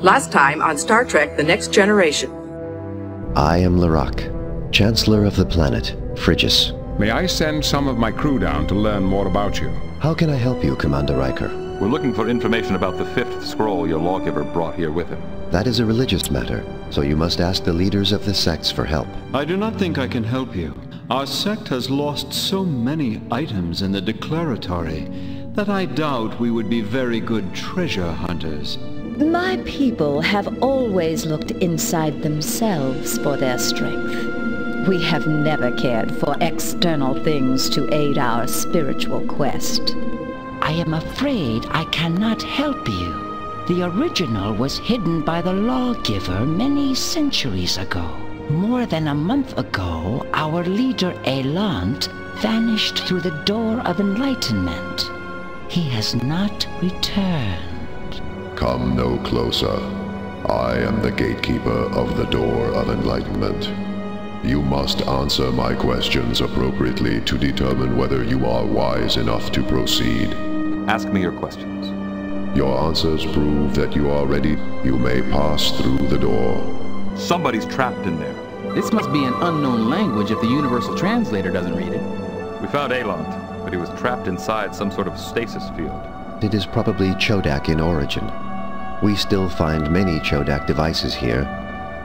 Last time on Star Trek The Next Generation. I am Larak, Chancellor of the planet, Frigis. May I send some of my crew down to learn more about you? How can I help you, Commander Riker? We're looking for information about the fifth scroll your lawgiver brought here with him. That is a religious matter, so you must ask the leaders of the sects for help. I do not think I can help you. Our sect has lost so many items in the declaratory that I doubt we would be very good treasure hunters. My people have always looked inside themselves for their strength. We have never cared for external things to aid our spiritual quest. I am afraid I cannot help you. The original was hidden by the lawgiver many centuries ago. More than a month ago, our leader Aelont vanished through the door of enlightenment. He has not returned. Come no closer. I am the gatekeeper of the Door of Enlightenment. You must answer my questions appropriately to determine whether you are wise enough to proceed. Ask me your questions. Your answers prove that you are ready. You may pass through the door. Somebody's trapped in there. This must be an unknown language if the Universal Translator doesn't read it. We found Aelont, but he was trapped inside some sort of stasis field. It is probably Chodak in origin. We still find many Chodak devices here,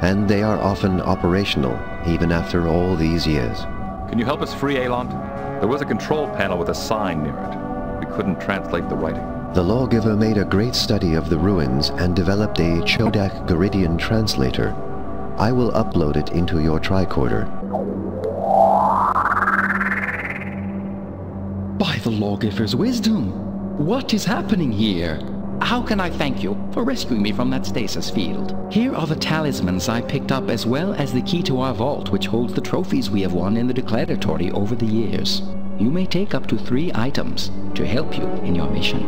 and they are often operational, even after all these years. Can you help us free Aelont? There was a control panel with a sign near it. We couldn't translate the writing. The lawgiver made a great study of the ruins and developed a Chodak Garidian translator. I will upload it into your tricorder. By the lawgiver's wisdom, what is happening here? How can I thank you for rescuing me from that stasis field? Here are the talismans I picked up as well as the key to our vault which holds the trophies we have won in the declaratory over the years. You may take up to three items to help you in your mission.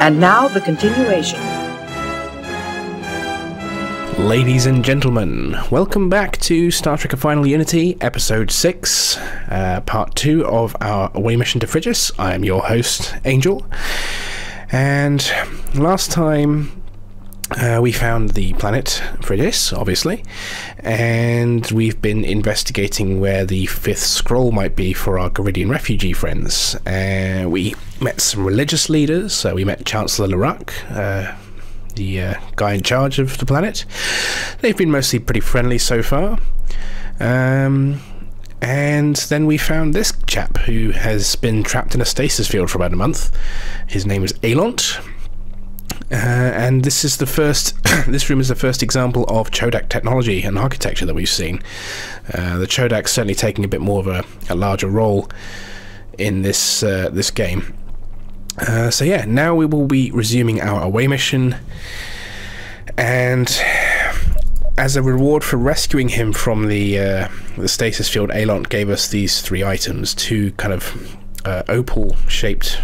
And now the continuation. Ladies and gentlemen, welcome back to Star Trek A Final Unity, Episode 6, uh, Part 2 of our away mission to Frigis. I am your host, Angel. And last time uh, we found the planet Frigis, obviously, and we've been investigating where the fifth scroll might be for our Garidian refugee friends. Uh, we met some religious leaders, so we met Chancellor Larak, uh, the uh, guy in charge of the planet. They've been mostly pretty friendly so far. Um, and then we found this chap who has been trapped in a stasis field for about a month. His name is Aelont. Uh, and this is the first. this room is the first example of Chodak technology and architecture that we've seen. Uh, the Chodak's certainly taking a bit more of a, a larger role in this uh, this game. Uh, so yeah, now we will be resuming our away mission, and as a reward for rescuing him from the uh, the stasis field, Aelont gave us these three items: two kind of uh, opal-shaped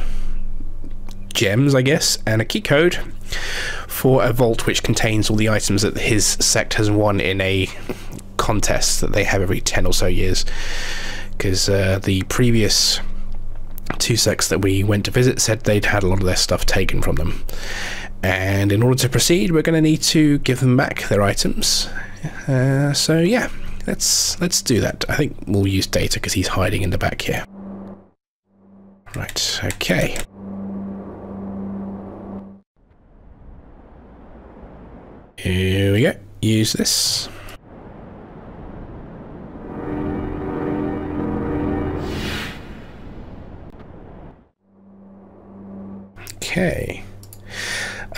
gems, I guess, and a key code for a vault which contains all the items that his sect has won in a contest that they have every ten or so years. Because uh, the previous two sects that we went to visit said they'd had a lot of their stuff taken from them. And in order to proceed, we're going to need to give them back their items. Uh, so yeah, let's let's do that. I think we'll use data because he's hiding in the back here. Right. Okay. Here we go. Use this. Okay.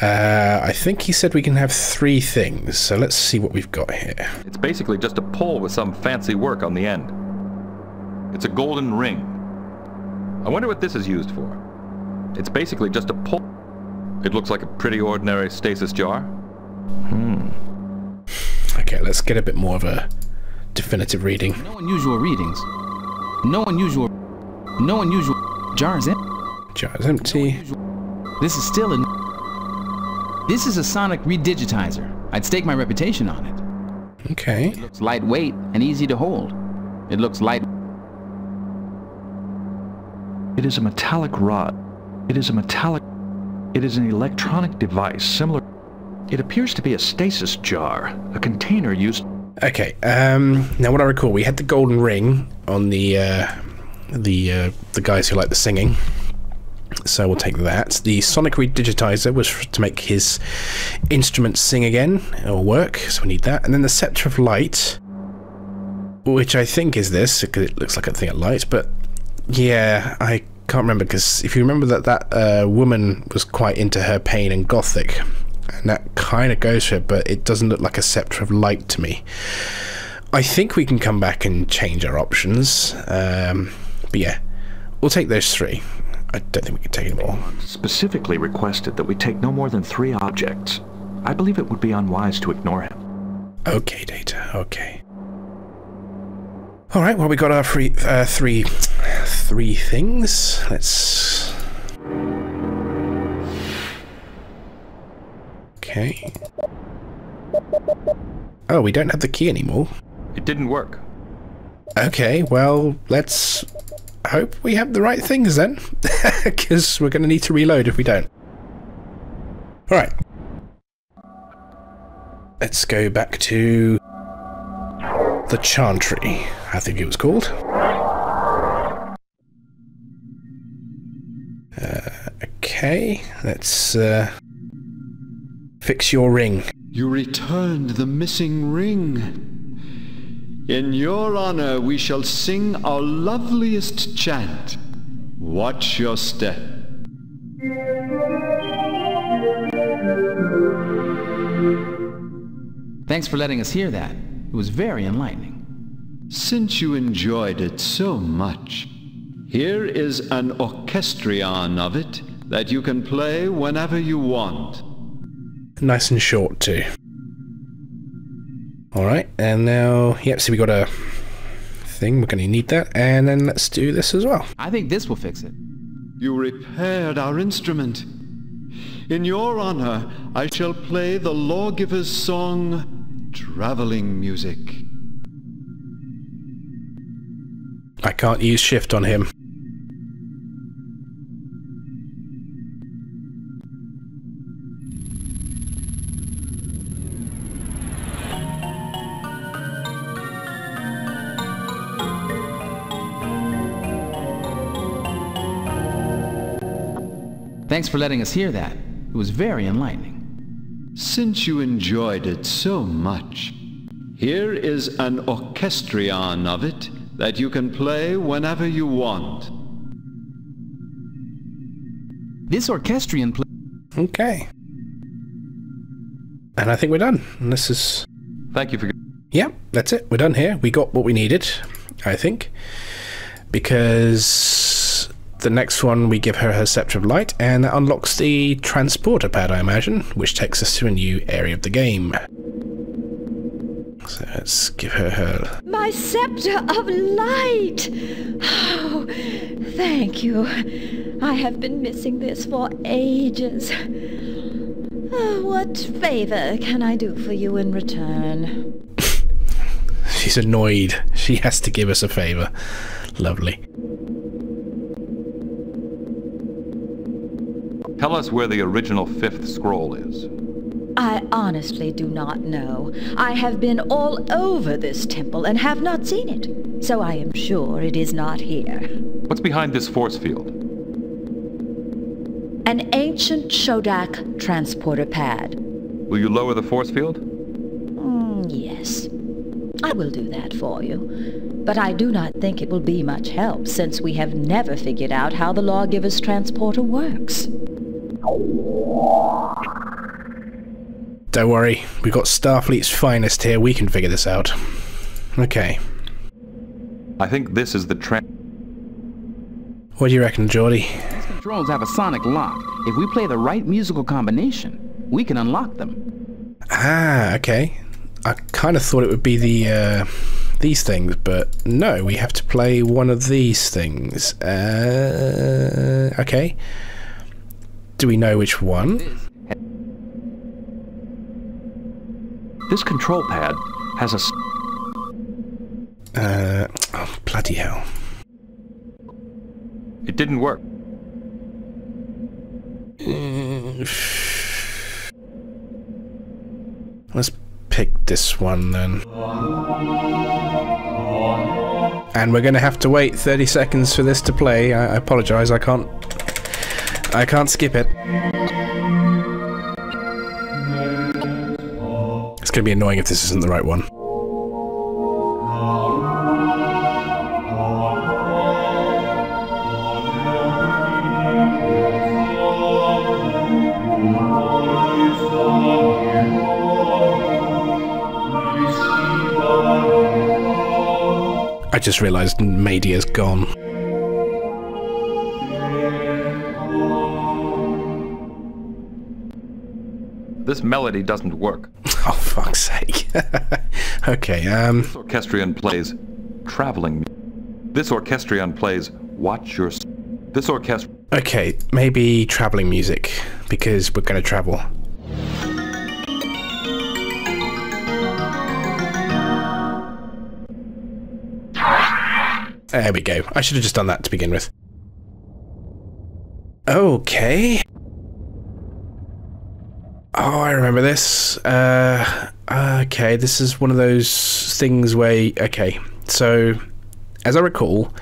Uh, I think he said we can have three things, so let's see what we've got here. It's basically just a pole with some fancy work on the end. It's a golden ring. I wonder what this is used for. It's basically just a pole. It looks like a pretty ordinary stasis jar. Hmm. Okay, let's get a bit more of a definitive reading. No unusual readings. No unusual. No unusual. Jar is empty. Jar is empty. This is still a. This is a sonic redigitizer. I'd stake my reputation on it. Okay. It looks lightweight and easy to hold. It looks light. It is a metallic rod. It is a metallic. It is an electronic device similar. It appears to be a stasis jar, a container used... Okay, um, now what I recall, we had the golden ring on the, uh, the, uh, the guys who like the singing. So we'll take that. The sonic redigitizer was to make his instruments sing again, or work, so we need that. And then the scepter of light, which I think is this, because it looks like a thing of light, but yeah, I can't remember, because if you remember that that uh, woman was quite into her pain and gothic, and that kind of goes for it, but it doesn't look like a scepter of light to me. I think we can come back and change our options, um, but yeah, we'll take those three. I don't think we can take any more. Specifically requested that we take no more than three objects. I believe it would be unwise to ignore him. Okay, Data, okay. Alright, well we got our free, uh, three, three things. Let's... Okay. Oh, we don't have the key anymore. It didn't work. Okay, well, let's hope we have the right things then, because we're going to need to reload if we don't. Alright. Let's go back to the Chantry, I think it was called. Uh, okay, let's uh, fix your ring. You returned the missing ring. In your honor, we shall sing our loveliest chant. Watch your step. Thanks for letting us hear that. It was very enlightening. Since you enjoyed it so much, here is an orchestrion of it that you can play whenever you want. Nice and short, too. Alright, and now, yep, so we got a thing, we're going to need that, and then let's do this as well. I think this will fix it. You repaired our instrument. In your honor, I shall play the lawgiver's song, Traveling Music. I can't use shift on him. Thanks for letting us hear that. It was very enlightening. Since you enjoyed it so much, here is an orchestrion of it that you can play whenever you want. This orchestrion play... Okay. And I think we're done. And this is... Thank you for... Yeah, that's it. We're done here. We got what we needed, I think. Because the next one we give her her Scepter of Light, and that unlocks the transporter pad, I imagine, which takes us to a new area of the game. So let's give her her... My Scepter of Light! Oh, thank you. I have been missing this for ages. Oh, what favor can I do for you in return? She's annoyed. She has to give us a favor. Lovely. Tell us where the original fifth scroll is. I honestly do not know. I have been all over this temple and have not seen it, so I am sure it is not here. What's behind this force field? An ancient Chodak transporter pad. Will you lower the force field? Mm, yes. I will do that for you. But I do not think it will be much help since we have never figured out how the lawgiver's transporter works. Don't worry, we've got Starfleet's finest here. We can figure this out. Okay. I think this is the tran... What do you reckon, Geordi? These controls have a sonic lock. If we play the right musical combination, we can unlock them. Ah, okay. I kind of thought it would be the uh, these things, but no, we have to play one of these things. Uh, okay. Do we know which one? This control pad has a... Uh, oh, bloody hell. It didn't work. Let's pick this one then. And we're going to have to wait 30 seconds for this to play. I, I apologize, I can't... I can't skip it. It's going to be annoying if this isn't the right one. I just realised Madia's gone. This melody doesn't work. Oh, fuck's sake. okay, um... This orchestrion plays traveling. This orchestrion plays watch your... This orchestra... Okay, maybe travelling music, because we're going to travel. There we go. I should have just done that to begin with. Okay. Oh, I remember this. Uh, okay, this is one of those things where... Okay, so, as I recall,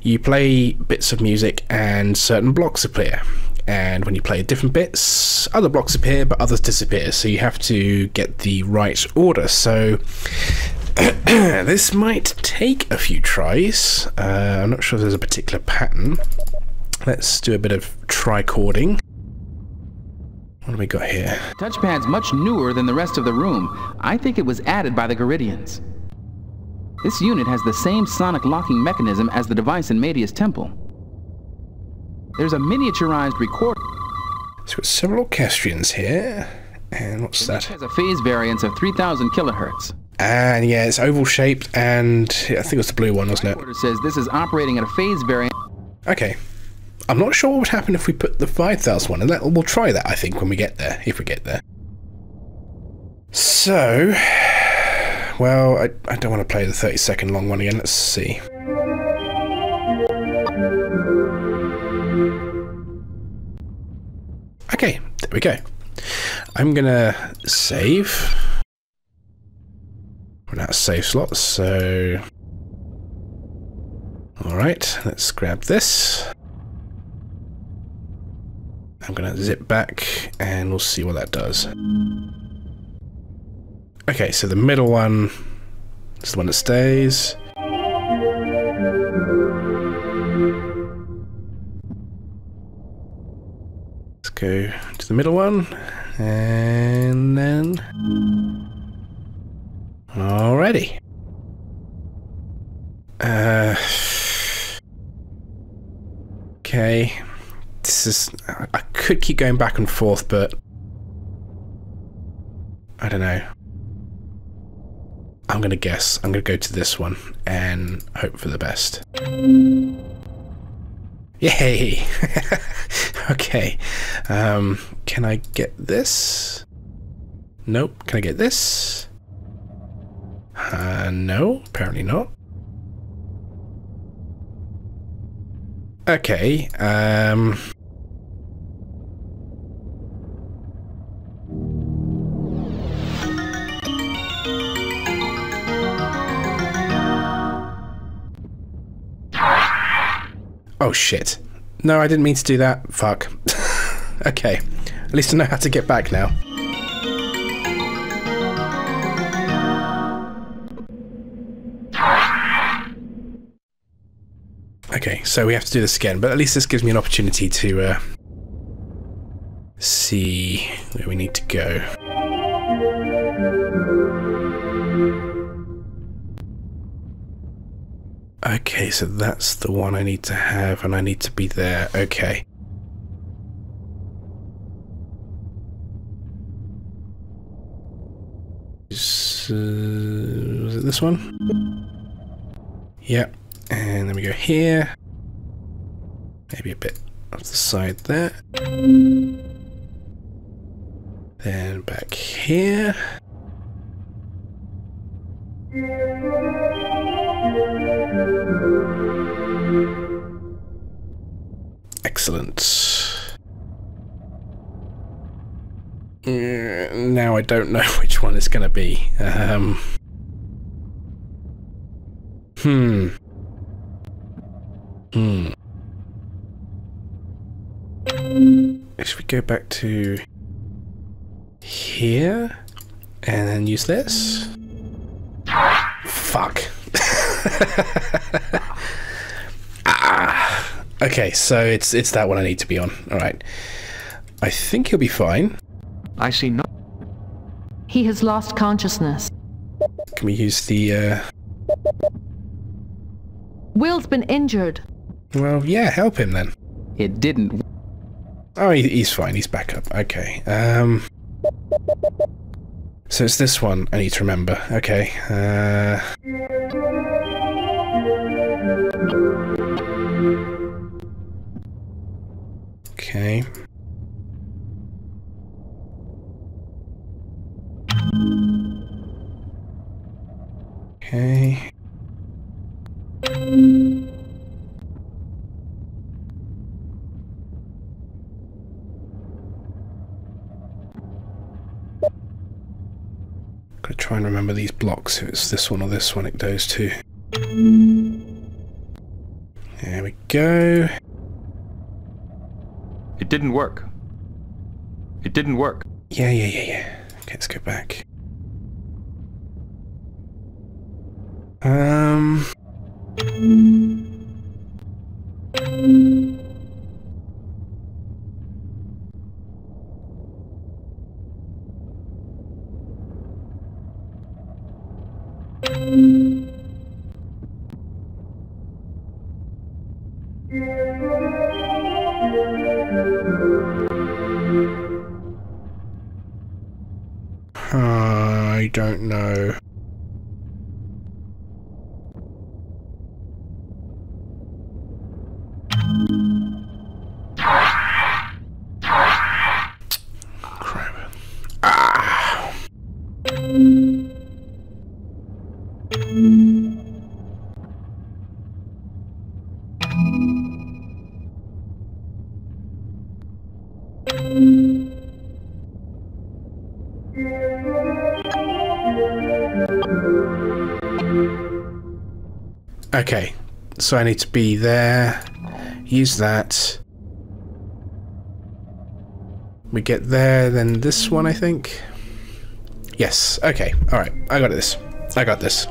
you play bits of music and certain blocks appear. And when you play different bits, other blocks appear, but others disappear. So you have to get the right order. So this might take a few tries. Uh, I'm not sure if there's a particular pattern. Let's do a bit of tricording. What do we got here? Touchpad's much newer than the rest of the room. I think it was added by the Garidians. This unit has the same sonic locking mechanism as the device in Madia's temple. There's a miniaturized recorder. So got several orchestrions here. And what's that? It has a phase variance of 3000 kilohertz. And yeah, it's oval shaped, and I think it was the blue one, wasn't it? It says this is operating at a phase variance. Okay. I'm not sure what would happen if we put the 5000 one, and that, we'll try that, I think, when we get there, if we get there. So, well, I, I don't want to play the 30 second long one again. Let's see. Okay, there we go. I'm gonna save. Run out of save slots, so... Alright, let's grab this. I'm gonna zip back and we'll see what that does. Okay, so the middle one is the one that stays. Let's go to the middle one, and then... Alrighty. Uh... Okay. This is... I could keep going back and forth, but... I don't know. I'm to guess. I'm to go to this one and hope for the best. Yay! okay. Um, can I get this? Nope. Can I get this? Uh, no, apparently not. Okay, um... Oh shit. No, I didn't mean to do that. Fuck. okay. At least I know how to get back now. Okay, so we have to do this again, but at least this gives me an opportunity to uh, see where we need to go. Okay, so that's the one I need to have, and I need to be there. Okay. So, was it this one? Yep. And then we go here. Maybe a bit off the side there. Then back here. Excellent. Uh, now I don't know which one it's going to be. Um, hmm. Hmm. Should we go back to here and then use this? Fuck. ah. Okay, so it's it's that one I need to be on. All right. I think he'll be fine. I see no. He has lost consciousness. Can we use the? Uh... Will's been injured. Well, yeah, help him then. It didn't. Oh, he, he's fine. He's back up. Okay. Um. So it's this one I need to remember. Okay. Uh. Okay. Okay. Gotta try and remember these blocks, if it's this one or this one it goes to. There we go. It didn't work. It didn't work. Yeah, yeah, yeah, yeah. Okay, let's go back. Um. Okay, so I need to be there. Use that. We get there, then this one, I think. Yes, okay, alright, I got this. I got this.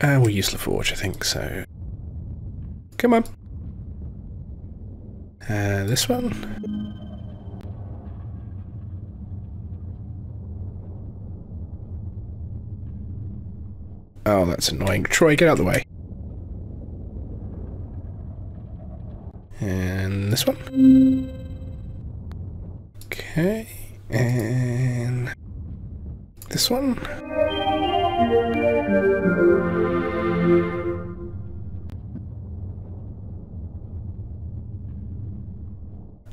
Uh, we'll use LaForge, I think, so... Come on. Uh, this one? Oh, that's annoying. Troi, get out of the way. And this one? Okay. And this one?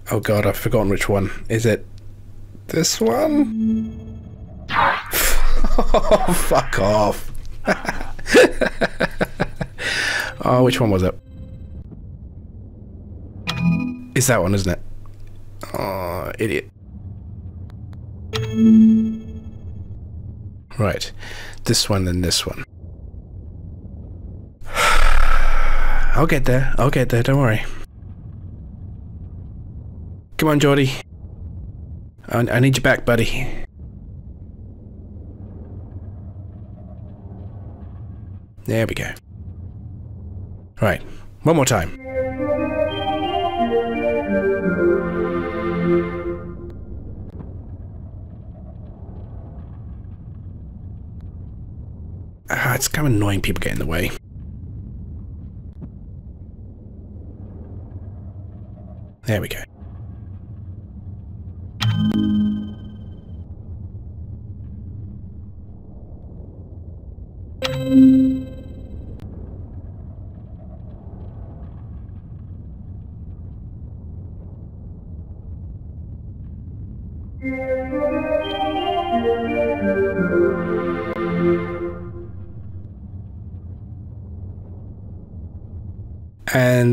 Oh god, I've forgotten which one. Is it this one? oh, fuck off. oh, which one was it? It's that one, isn't it? Oh, idiot. Right. This one and this one. I'll get there. I'll get there. Don't worry. Come on, Geordi. I, I need you back, buddy. There we go. Right. One more time. Ah, it's kind of annoying people get in the way. There we go.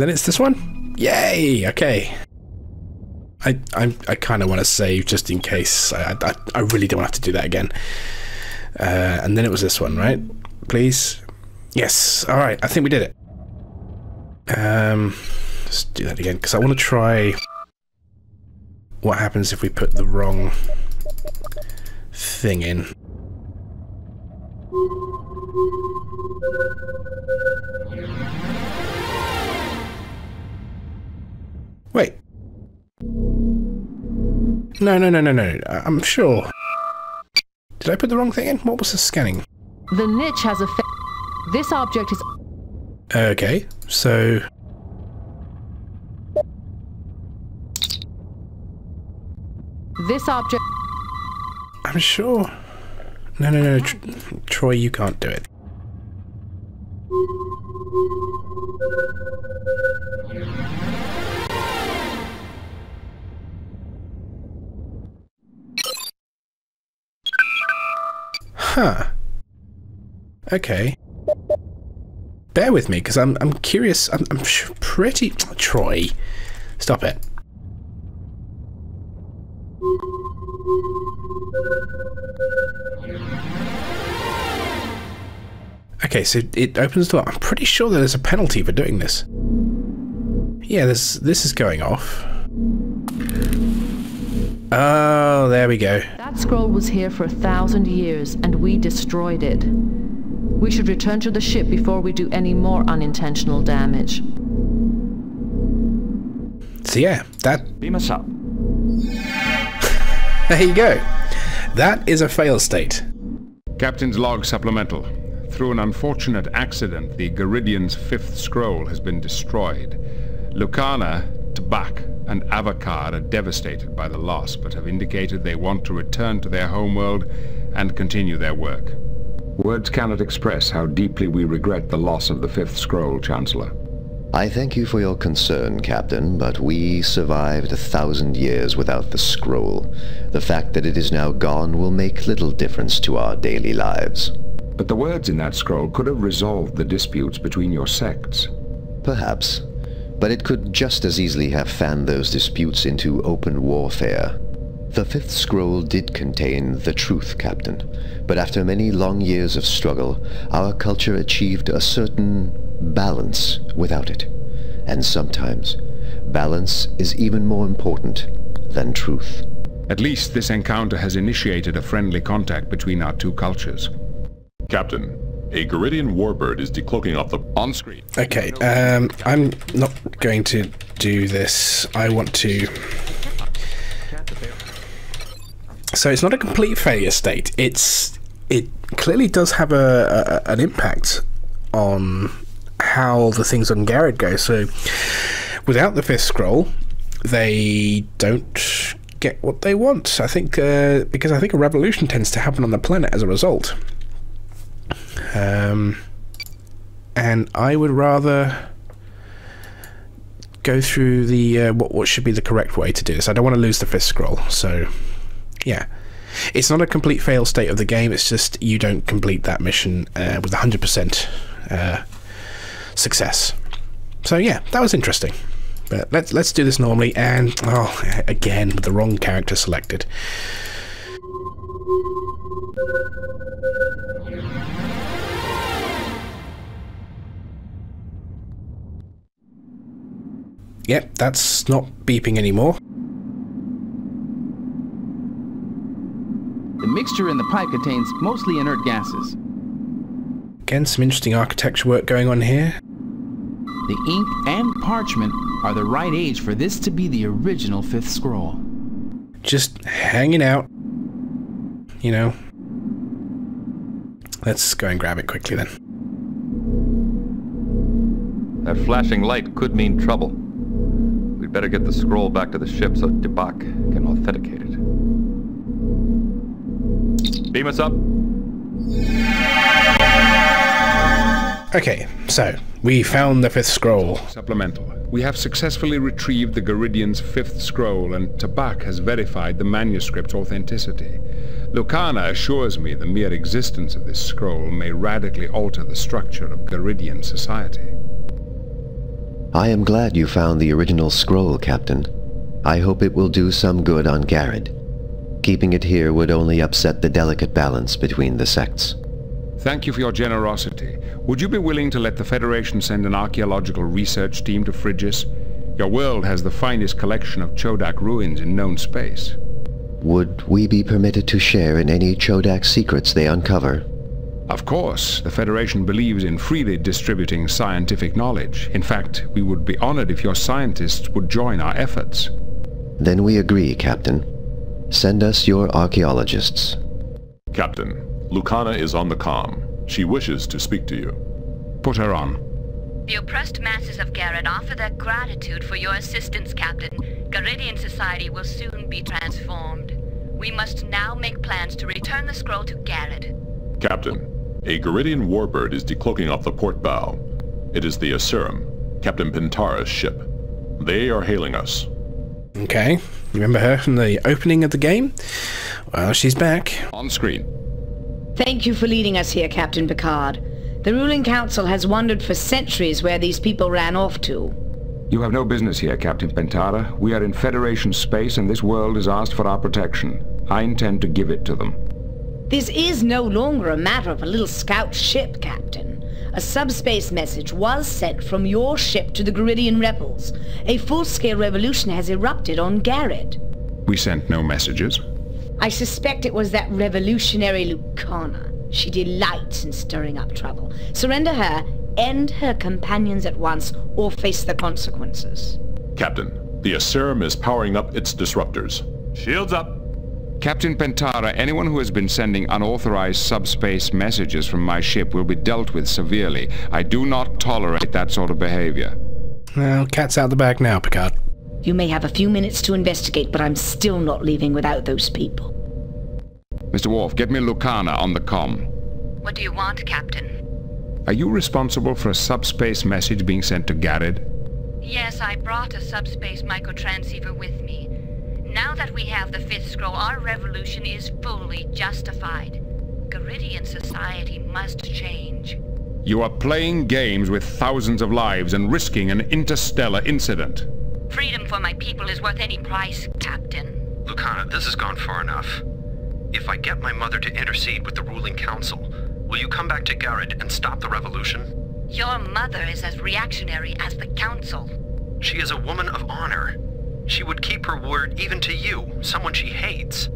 Then it's this one. Yay! Okay. I I, I kind of want to save just in case. I, I, I really don't have to do that again. Uh, and then it was this one, right? Please. Yes. All right. I think we did it. Um, let's do that again because I want to try what happens if we put the wrong thing in. No, no, no, no, no. I'm sure. Did I put the wrong thing in? What was the scanning? The niche has a. Fa- this object is. Okay, so This object. I'm sure. No, no, no, Tr- Troi, you can't do it. Huh. Okay. Bear with me, because I'm I'm curious. I'm I'm pretty Troi. Stop it. Okay, so it opens the door. I'm pretty sure that there's a penalty for doing this. Yeah, this this is going off. Oh, there we go. That scroll was here for a thousand years, and we destroyed it. We should return to the ship before we do any more unintentional damage. So yeah, that Beam us up. there you go. That is a fail state. Captain's log supplemental. Through an unfortunate accident, the Garidian's fifth scroll has been destroyed. Lucana, Tabak, and Avakar are devastated by the loss, but have indicated they want to return to their homeworld and continue their work. Words cannot express how deeply we regret the loss of the fifth scroll, Chancellor. I thank you for your concern, Captain, but we survived a thousand years without the scroll. The fact that it is now gone will make little difference to our daily lives. But the words in that scroll could have resolved the disputes between your sects. Perhaps. But it could just as easily have fanned those disputes into open warfare. The fifth scroll did contain the truth, Captain, but after many long years of struggle, our culture achieved a certain balance without it. And sometimes, balance is even more important than truth. At least this encounter has initiated a friendly contact between our two cultures. Captain, a Garidian warbird is decloaking off the on-screen. Okay, um, I'm not going to do this. I want to. So it's not a complete failure state. It's it clearly does have a, a an impact on how the things on Garid go. So without the fifth scroll, they don't get what they want. I think uh, because I think a revolution tends to happen on the planet as a result. Um, and I would rather go through the uh, what what should be the correct way to do this. I don't want to lose the fifth scroll, so yeah. It's not a complete fail state of the game. It's just you don't complete that mission uh, with 100% uh, success. So yeah, that was interesting. But let's let's do this normally. And oh, again with the wrong character selected. Yep, that's not beeping anymore. The mixture in the pipe contains mostly inert gases. Again, some interesting architecture work going on here. The ink and parchment are the right age for this to be the original fifth scroll. Just hanging out. You know. Let's go and grab it quickly then. That flashing light could mean trouble. We'd better get the scroll back to the ship so Tabak can authenticate it. Beam us up. Okay, so we found the fifth scroll. Supplemental. We have successfully retrieved the Garidian's fifth scroll, and Tabak has verified the manuscript's authenticity. Lucana assures me the mere existence of this scroll may radically alter the structure of Garidian society. I am glad you found the original scroll, Captain. I hope it will do some good on Garid. Keeping it here would only upset the delicate balance between the sects. Thank you for your generosity. Would you be willing to let the Federation send an archaeological research team to Frigis? Your world has the finest collection of Chodak ruins in known space. Would we be permitted to share in any Chodak secrets they uncover? Of course, the Federation believes in freely distributing scientific knowledge. In fact, we would be honored if your scientists would join our efforts. Then we agree, Captain. Send us your archaeologists. Captain, Lucana is on the com. She wishes to speak to you. Put her on. The oppressed masses of Garid offer their gratitude for your assistance, Captain. Garidian society will soon be transformed. We must now make plans to return the scroll to Garid. Captain, a Garidian warbird is decloaking off the port bow. It is the Aserum, Captain Pentara's ship. They are hailing us. Okay, you remember her from the opening of the game? Well, she's back. On screen. Thank you for leading us here, Captain Picard. The ruling council has wondered for centuries where these people ran off to. You have no business here, Captain Pentara. We are in Federation space and this world has asked for our protection. I intend to give it to them. This is no longer a matter of a little scout ship, Captain. A subspace message was sent from your ship to the Garidian rebels. A full-scale revolution has erupted on Garid. We sent no messages. I suspect it was that revolutionary Lucana. She delights in stirring up trouble. Surrender her, end her companions at once, or face the consequences. Captain, the Aserum is powering up its disruptors. Shields up. Captain Pentara, anyone who has been sending unauthorized subspace messages from my ship will be dealt with severely. I do not tolerate that sort of behavior. Well, cat's out the bag now, Picard. You may have a few minutes to investigate, but I'm still not leaving without those people. Mr. Worf, get me Lucana on the com. What do you want, Captain? Are you responsible for a subspace message being sent to Garid? Yes, I brought a subspace microtransceiver with me. Now that we have the fifth scroll, our revolution is fully justified. Garidian society must change. You are playing games with thousands of lives and risking an interstellar incident. Freedom for my people is worth any price, Captain. Lucana, this has gone far enough. If I get my mother to intercede with the ruling council, will you come back to Garid and stop the revolution? Your mother is as reactionary as the council. She is a woman of honor. She would keep her word even to you, someone she hates.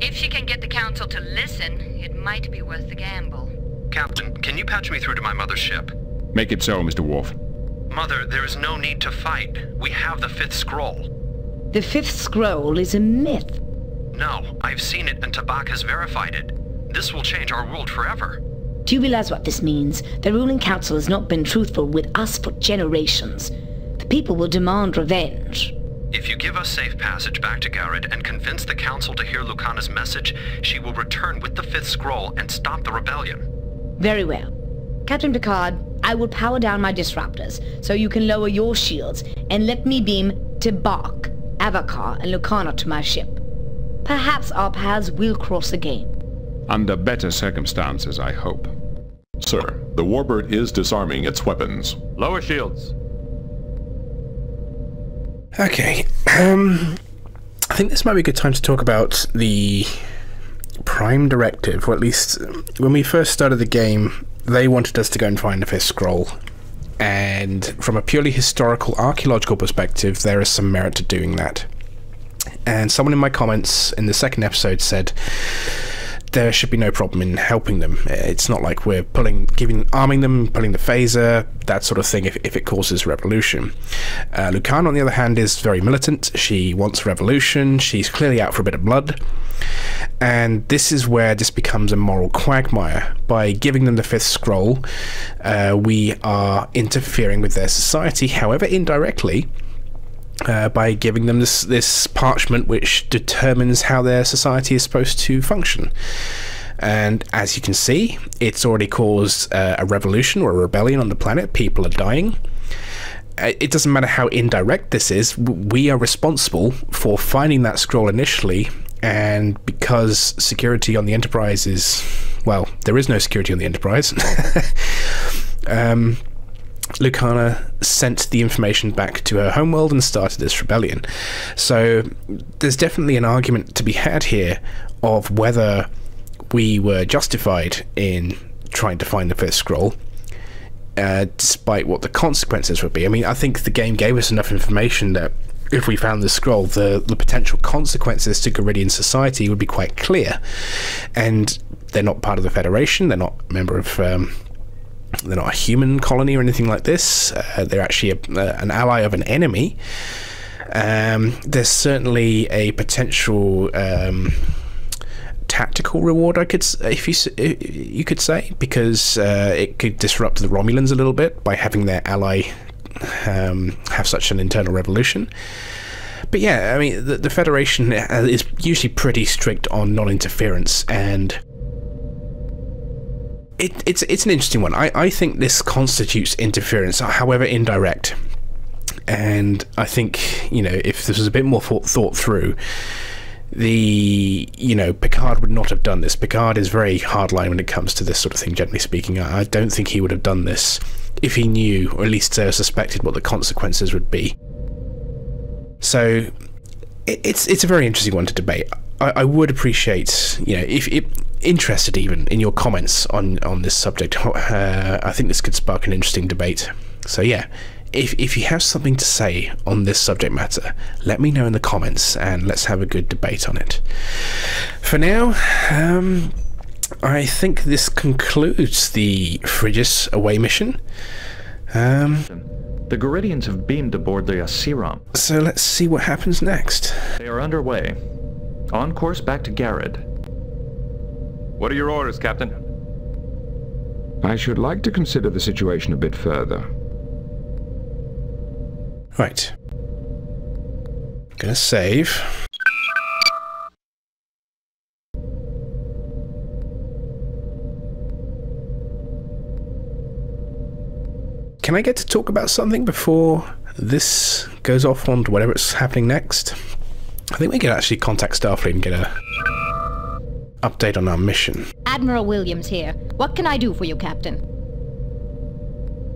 If she can get the council to listen, it might be worth the gamble. Captain, can you patch me through to my mother's ship? Make it so, Mr. Worf. Mother, there is no need to fight. We have the fifth scroll. The fifth scroll is a myth. No, I've seen it and Tabak has verified it. This will change our world forever. Do you realize what this means? The ruling council has not been truthful with us for generations. The people will demand revenge. If you give us safe passage back to Garid and convince the Council to hear Lucana's message, she will return with the Fifth Scroll and stop the rebellion. Very well. Captain Picard, I will power down my disruptors, so you can lower your shields, and let me beam Tabak, Avakar, and Lucana to my ship. Perhaps our paths will cross again. Under better circumstances, I hope. Sir, the Warbird is disarming its weapons. Lower shields. Okay. Um, I think this might be a good time to talk about the Prime Directive, or at least when we first started the game, they wanted us to go and find the Fifth Scroll. And from a purely historical, archaeological perspective, there is some merit to doing that. And someone in my comments in the second episode said there should be no problem in helping them. It's not like we're pulling, giving, arming them, pulling the phaser, that sort of thing. If, if it causes revolution, uh, Lucana, on the other hand, is very militant. She wants revolution. She's clearly out for a bit of blood, and this is where this becomes a moral quagmire. By giving them the fifth scroll, uh, we are interfering with their society, however indirectly. Uh, by giving them this this parchment which determines how their society is supposed to function. And as you can see, it's already caused uh, a revolution or a rebellion on the planet. People are dying. Uh, it doesn't matter how indirect this is, we are responsible for finding that scroll initially. And because security on the Enterprise is, well, there is no security on the Enterprise. um, Lucana sent the information back to her homeworld and started this rebellion. So there's definitely an argument to be had here of whether we were justified in trying to find the fifth scroll. Uh, despite what the consequences would be. I mean, I think the game gave us enough information that if we found the scroll, the, the potential consequences to Garidian society would be quite clear. And they're not part of the Federation, they're not a member of. Um, they're not a human colony or anything like this. Uh, they're actually a, uh, an ally of an enemy. Um, there's certainly a potential um, tactical reward, I could, if you you could say, because uh, it could disrupt the Romulans a little bit by having their ally um, have such an internal revolution. But yeah, I mean, the, the Federation is usually pretty strict on non-interference, and it, it's it's an interesting one. I, I think this constitutes interference, however indirect. And I think you know if this was a bit more thought, thought through, the you know Picard would not have done this. Picard is very hardline when it comes to this sort of thing. Generally speaking, I, I don't think he would have done this if he knew, or at least uh, suspected, what the consequences would be. So it, it's it's a very interesting one to debate. I, I would appreciate, you know, if, if interested even in your comments on on this subject. Uh, I think this could spark an interesting debate. So yeah, if if you have something to say on this subject matter, let me know in the comments and let's have a good debate on it. For now, um, I think this concludes the Frigis away mission. Um, the Garidians have beamed aboard the Asiram. So let's see what happens next. They are underway. On course back to Garid. What are your orders, Captain? I should like to consider the situation a bit further. Right. Gonna save. Can I get to talk about something before this goes off on to whatever's happening next? I think we could actually contact Starfleet and get a update on our mission. Admiral Williams here. What can I do for you, Captain?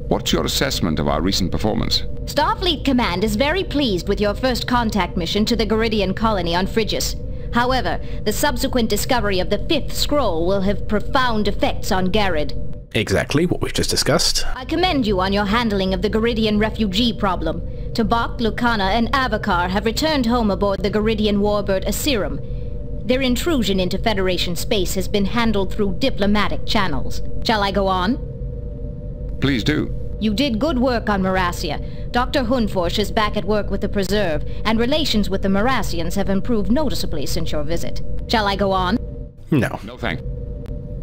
What's your assessment of our recent performance? Starfleet Command is very pleased with your first contact mission to the Garidian colony on Frigis. However, the subsequent discovery of the fifth scroll will have profound effects on Garid. Exactly what we've just discussed. I commend you on your handling of the Garidian refugee problem. Tabak, Lucana, and Avakar have returned home aboard the Garidian warbird Asiram. Their intrusion into Federation space has been handled through diplomatic channels. Shall I go on? Please do. You did good work on Marasia. Dr. Hunforsh is back at work with the Preserve, and relations with the Marasians have improved noticeably since your visit. Shall I go on? No. No, thank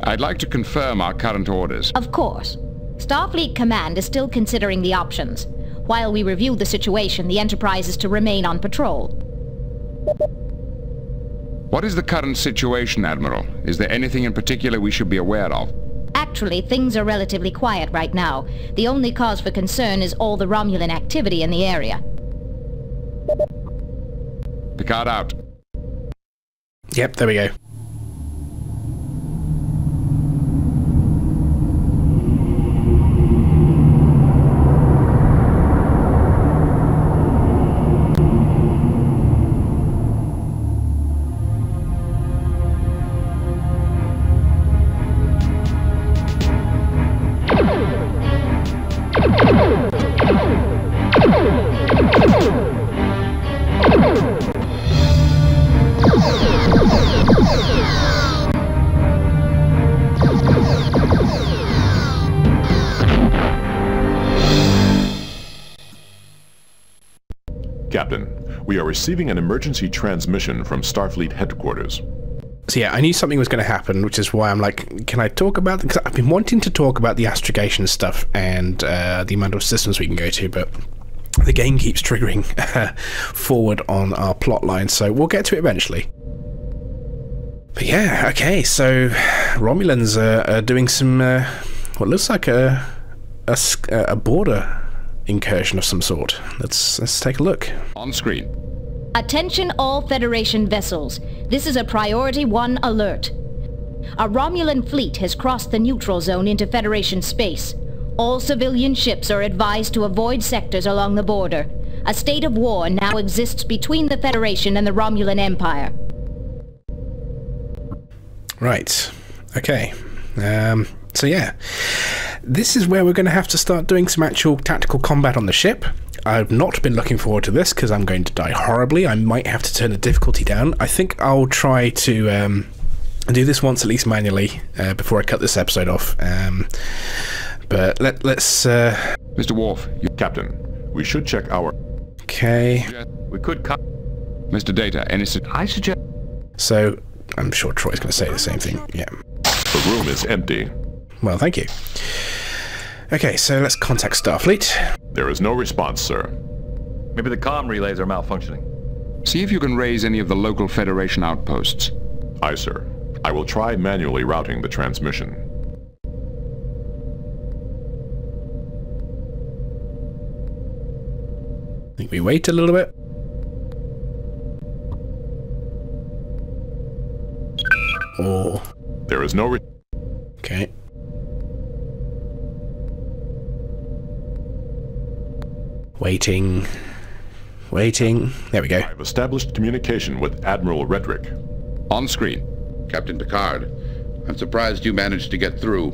I'd like to confirm our current orders. Of course. Starfleet Command is still considering the options. While we review the situation, the Enterprise is to remain on patrol. What is the current situation, Admiral? Is there anything in particular we should be aware of? Actually, things are relatively quiet right now. The only cause for concern is all the Romulan activity in the area. Picard out. Yep, there we go. Receiving an emergency transmission from Starfleet headquarters. So yeah, I knew something was going to happen, which is why I'm like, can I talk about? Because I've been wanting to talk about the astrogation stuff and uh, the amount of systems we can go to, but the game keeps triggering forward on our plot line, so we'll get to it eventually. But yeah, okay, so Romulans are, are doing some uh, what looks like a, a a border incursion of some sort. Let's let's take a look. On screen. Attention all Federation vessels. This is a Priority 1 alert. A Romulan fleet has crossed the neutral zone into Federation space. All civilian ships are advised to avoid sectors along the border. A state of war now exists between the Federation and the Romulan Empire. Right. Okay. Um, so yeah, this is where we're going to have to start doing some actual tactical combat on the ship. I've not been looking forward to this because I'm going to die horribly. I might have to turn the difficulty down. I think I'll try to um, do this once at least manually uh, before I cut this episode off. Um, but let, let's. Uh... Mr. Worf, you... Captain, we should check our. Okay. We could cut. Mr. Data, any. I suggest. So I'm sure Troi's going to say the same thing. Yeah. The room is empty. Well, thank you. Okay, so let's contact Starfleet. There is no response, sir. Maybe the comm relays are malfunctioning. See if you can raise any of the local Federation outposts. Aye, sir. I will try manually routing the transmission. I think we wait a little bit. Oh. There is no... okay. Waiting. Waiting. There we go. I've established communication with Admiral Redrick. On screen. Captain Picard, I'm surprised you managed to get through.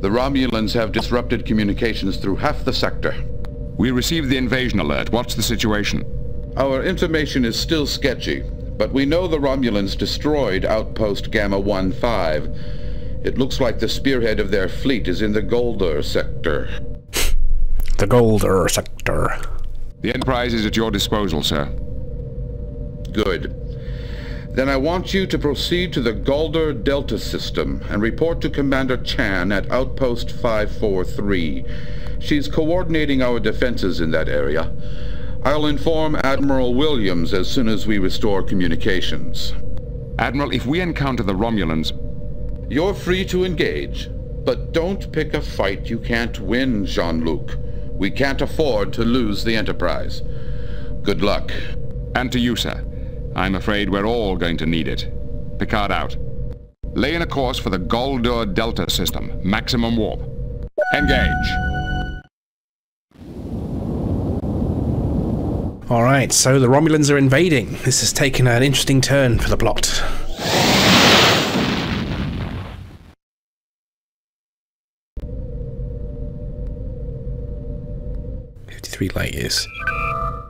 The Romulans have disrupted communications through half the sector. We received the invasion alert. What's the situation? Our information is still sketchy, but we know the Romulans destroyed Outpost Gamma 1-5. It looks like the spearhead of their fleet is in the Golder sector. The Golder sector. The Enterprise is at your disposal, sir. Good. Then I want you to proceed to the Golder Delta system and report to Commander Chan at Outpost 543. She's coordinating our defenses in that area. I'll inform Admiral Williams as soon as we restore communications. Admiral, if we encounter the Romulans... You're free to engage, but don't pick a fight you can't win, Jean-Luc. We can't afford to lose the Enterprise. Good luck. And to you, sir. I'm afraid we're all going to need it. Picard out. Lay in a course for the Goldur Delta system. Maximum warp. Engage. Alright, so the Romulans are invading. This has taken an interesting turn for the plot. Fifty-three light years.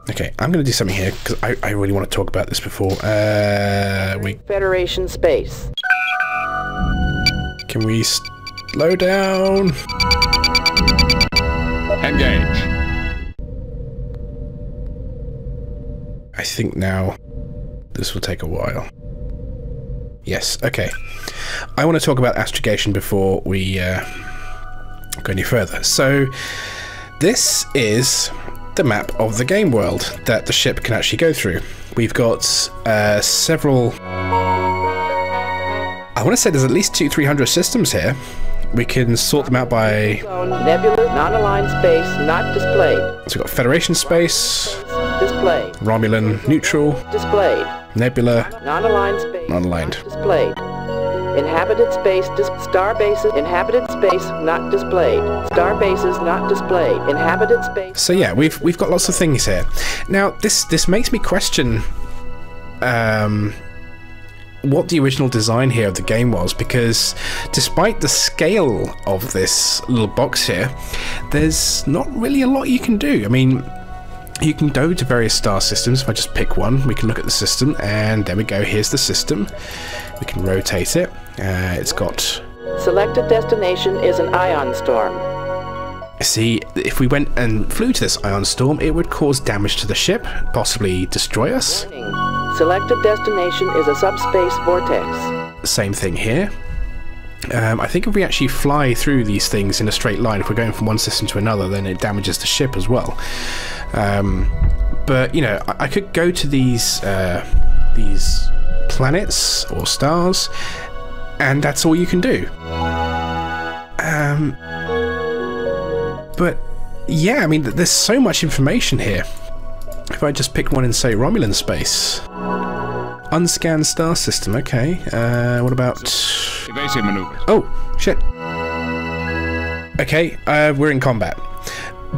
Okay, I'm going to do something here because I, I really want to talk about this before. Uh, we Federation space. Can we slow down? Engage. I think now this will take a while. Yes, okay. I want to talk about astrogation before we uh, go any further. So, this is the map of the game world that the ship can actually go through. We've got uh, several. I want to say there's at least two, three hundred systems here. We can sort them out by. Nebula, non-aligned space, not displayed. So we've got Federation space, Displayed. Romulan neutral, Displayed. Nebula, Non-aligned space. non-aligned. Displayed. Inhabited space, dis- star bases, inhabited space, not displayed. Star bases, not displayed. Inhabited space. So yeah, we've we've got lots of things here. Now this this makes me question um, what the original design here of the game was because despite the scale of this little box here, there's not really a lot you can do. I mean. You can go to various star systems. If I just pick one, we can look at the system, and there we go. Here's the system. We can rotate it. Uh, it's got Selected destination is an ion storm. See, if we went and flew to this ion storm, it would cause damage to the ship, possibly destroy us. Selected destination is a subspace vortex. Same thing here. Um, I think if we actually fly through these things in a straight line, if we're going from one system to another, then it damages the ship as well. Um, but you know, I, I could go to these uh, these planets or stars, and that's all you can do. Um, but yeah, I mean, there's so much information here. If I just pick one in, say, Romulan space. Unscanned star system, okay. Uh, what about... Evasive maneuvers. Oh, shit. Okay, uh, we're in combat.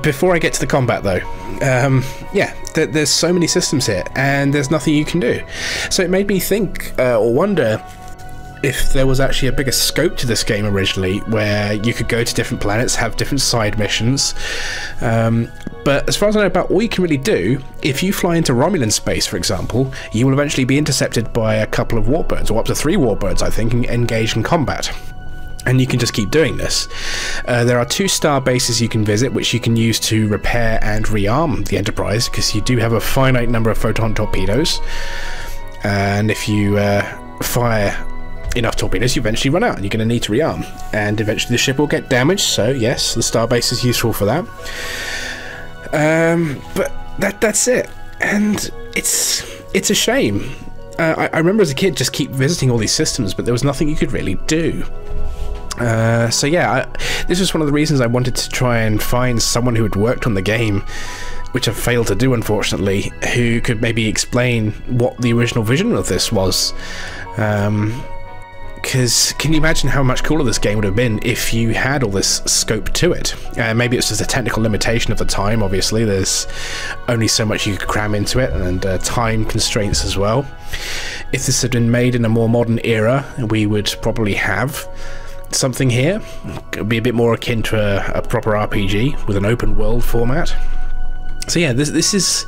Before I get to the combat, though, um, yeah, th- there's so many systems here, and there's nothing you can do. So it made me think uh, or wonder if there was actually a bigger scope to this game originally, where you could go to different planets, have different side missions. Um, but as far as I know about all you can really do, if you fly into Romulan space, for example, you will eventually be intercepted by a couple of warbirds, or up to three warbirds, I think, and engaged in combat and you can just keep doing this. Uh, there are two star bases you can visit, which you can use to repair and rearm the Enterprise, because you do have a finite number of photon torpedoes. And if you uh, fire enough torpedoes, you eventually run out, and you're going to need to rearm. And eventually the ship will get damaged, so yes, the starbase is useful for that. Um, but that that's it, and it's it's a shame. Uh, I, I remember as a kid just keep visiting all these systems, but there was nothing you could really do. Uh, so yeah, I, this was one of the reasons I wanted to try and find someone who had worked on the game, which I've failed to do unfortunately, who could maybe explain what the original vision of this was. Um, because can you imagine how much cooler this game would have been if you had all this scope to it? Uh, maybe it's just a technical limitation of the time, obviously. There's only so much you could cram into it, and uh, time constraints as well. If this had been made in a more modern era, we would probably have something here. It would be a bit more akin to a, a proper RPG with an open world format. So yeah, this this is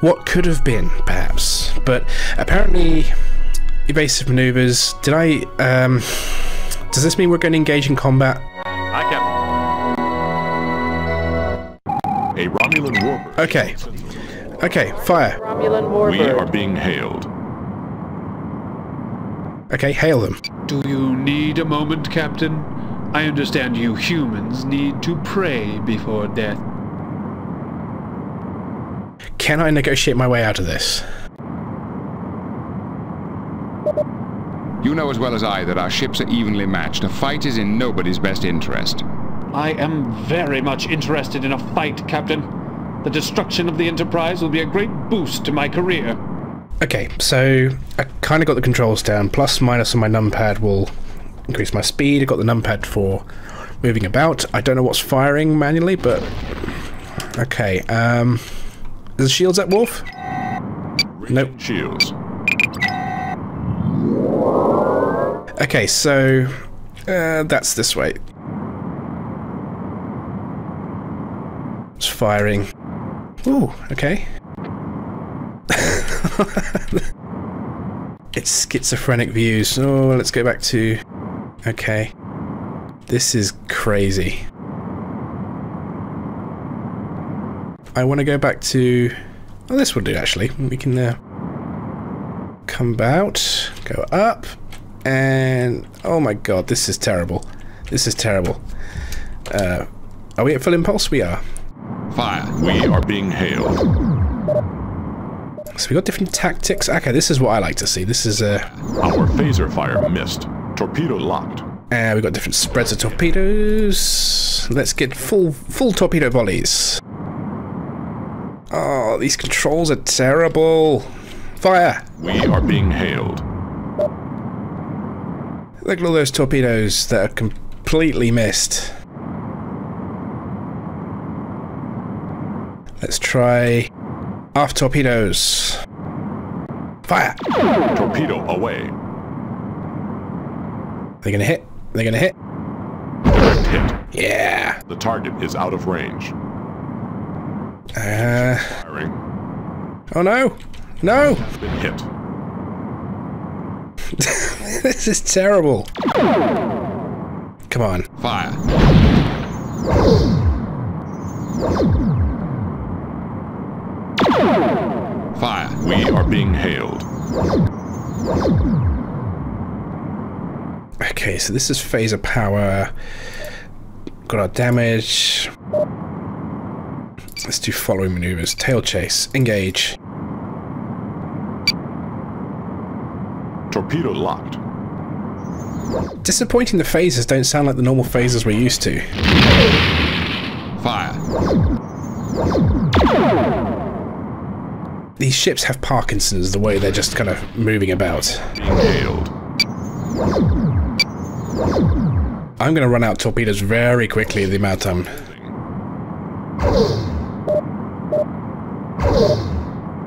what could have been, perhaps. But apparently evasive maneuvers. Did I, um, does this mean we're going to engage in combat? Hi, Captain. A Romulan warbird. Okay. Okay, fire. Romulan warbird. We are being hailed. Okay, hail them. Do you need a moment, Captain? I understand you humans need to pray before death. Can I negotiate my way out of this? You know as well as I that our ships are evenly matched. A fight is in nobody's best interest. I am very much interested in a fight, Captain. The destruction of the Enterprise will be a great boost to my career. Okay, so I kind of got the controls down. Plus, minus on my numpad will increase my speed. I got the numpad for moving about. I don't know what's firing manually, but okay. Um, is the shields at Wolf? Nope. Shields. Okay, so uh, that's this way. It's firing. Ooh, okay. it's schizophrenic views. Oh, let's go back to... Okay. This is crazy. I want to go back to... Oh, this will do, actually. We can uh, come out, go up, and... Oh my god, this is terrible. This is terrible. Uh, are we at full impulse? We are. Fire. We are being hailed. So we got different tactics. Okay, this is what I like to see. This is a. Uh... Our phaser fire missed. Torpedo locked. And we've got different spreads of torpedoes. Let's get full full torpedo volleys. Oh, these controls are terrible. Fire! We are being hailed. Look at all those torpedoes that are completely missed. Let's try off torpedoes. Fire! Torpedo away. They're gonna hit. They're gonna hit. Direct hit. Yeah. The target is out of range. Uh. Firing. Oh no! No! Been hit. this is terrible. Come on. Fire. Fire. We are being hailed. Okay, so this is phaser power. Got our damage. Let's do following maneuvers. Tail chase. Engage. Torpedo locked. Disappointing the phasers don't sound like the normal phasers we're used to. Fire. These ships have Parkinson's the way they're just kind of moving about. Being hailed. I'm going to run out torpedoes very quickly the amount of time.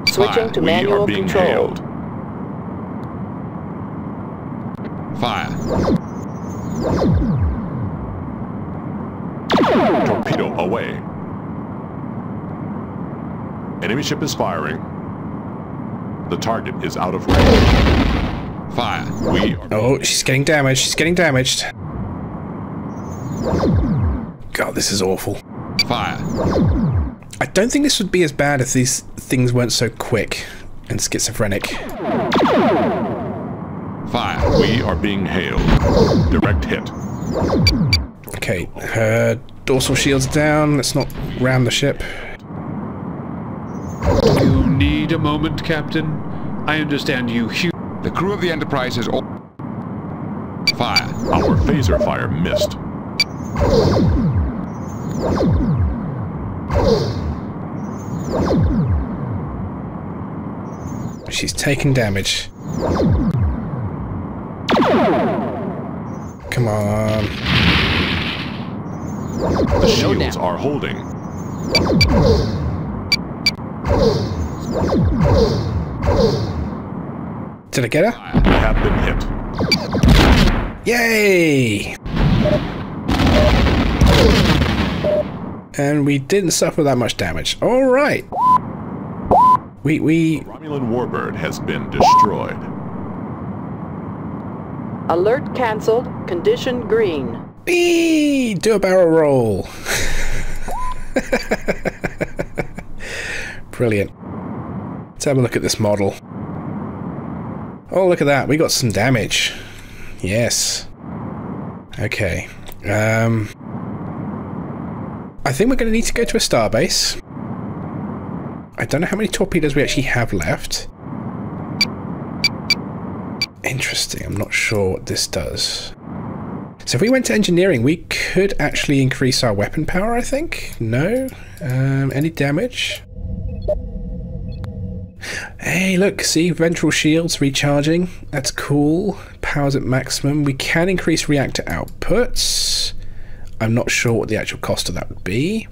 Switching to we manual are being control. hailed. Fire. Torpedo away. Enemy ship is firing. The target is out of range. Fire. We are Oh, she's getting damaged. She's getting damaged. God, this is awful. Fire. I don't think this would be as bad if these things weren't so quick and schizophrenic. Fire. We are being hailed. Direct hit. Okay, her dorsal shield's down. Let's not ram the ship. You need a moment, Captain? I understand you hu- The crew of the Enterprise is all... Fire. Our phaser fire missed. She's taking damage. Come on. The shields are holding. Did I get her? We have been hit. Yay! And we didn't suffer that much damage. Alright. We, we... Romulan warbird has been destroyed. Alert cancelled. Condition green. Eee, do a barrel roll. Brilliant. Let's have a look at this model. Oh, look at that. We got some damage. Yes. Okay. Um, I think we're going to need to go to a starbase. I don't know how many torpedoes we actually have left. Interesting. I'm not sure what this does. So if we went to engineering, we could actually increase our weapon power, I think. No? Um, any damage? Hey, look, see, ventral shields recharging. That's cool. Powers at maximum. We can increase reactor outputs. I'm not sure what the actual cost of that would be.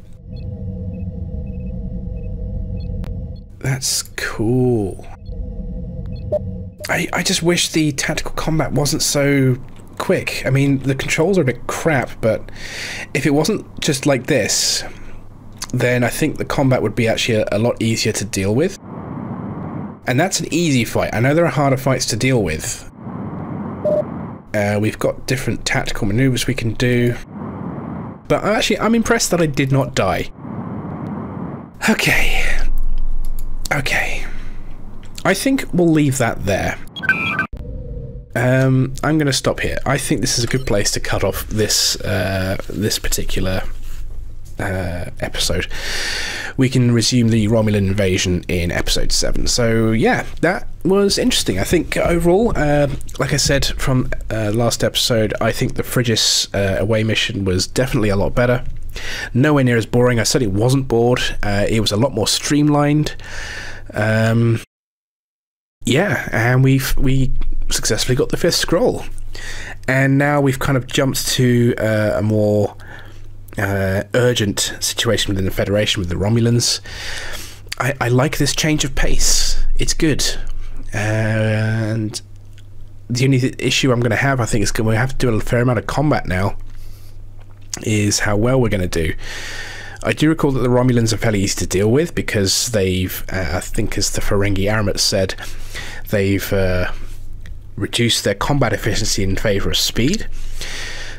That's cool. I, I just wish the tactical combat wasn't so quick. I mean, the controls are a bit crap, but if it wasn't just like this, then I think the combat would be actually a, a lot easier to deal with. And that's an easy fight. I know there are harder fights to deal with. Uh, we've got different tactical maneuvers we can do. But actually, I'm impressed that I did not die. Okay. Okay. I think we'll leave that there. Um, I'm going to stop here. I think this is a good place to cut off this uh, this particular uh, episode. We can resume the Romulan invasion in episode 7. So, yeah, that was interesting. I think overall, uh, like I said from uh, last episode, I think the Frigis uh, away mission was definitely a lot better. Nowhere near as boring. I said it wasn't bored, uh, it was a lot more streamlined. Um, yeah, and we've we successfully got the fifth scroll, and now we've kind of jumped to uh, a more uh, urgent situation within the Federation with the Romulans. I, I like this change of pace. It's good, and the only issue I'm going to have, I think, is going to have to do a fair amount of combat now. Is how well we're going to do. I do recall that the Romulans are fairly easy to deal with because they've, uh, I think, as the Ferengi Aramet said, they've uh, reduced their combat efficiency in favour of speed.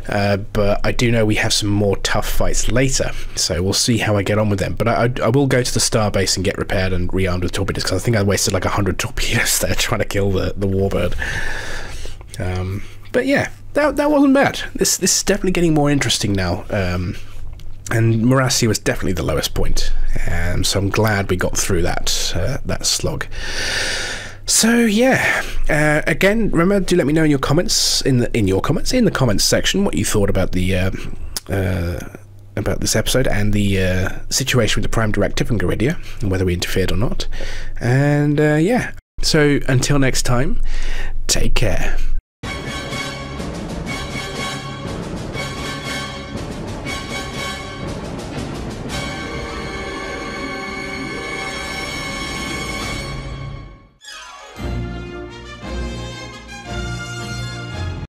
Uh, but I do know we have some more tough fights later, so we'll see how I get on with them. But I, I will go to the starbase and get repaired and rearmed with torpedoes because I think I wasted like 100 torpedoes there trying to kill the, the warbird. Um, but yeah, that, that wasn't bad. This, this is definitely getting more interesting now. Um, and Marassi was definitely the lowest point, um, so I'm glad we got through that uh, that slog. So yeah, uh, again, remember to let me know in your comments in the in your comments in the comments section what you thought about the uh, uh, about this episode and the uh, situation with the Prime Directive and Garidia and whether we interfered or not. And uh, yeah, so until next time, take care.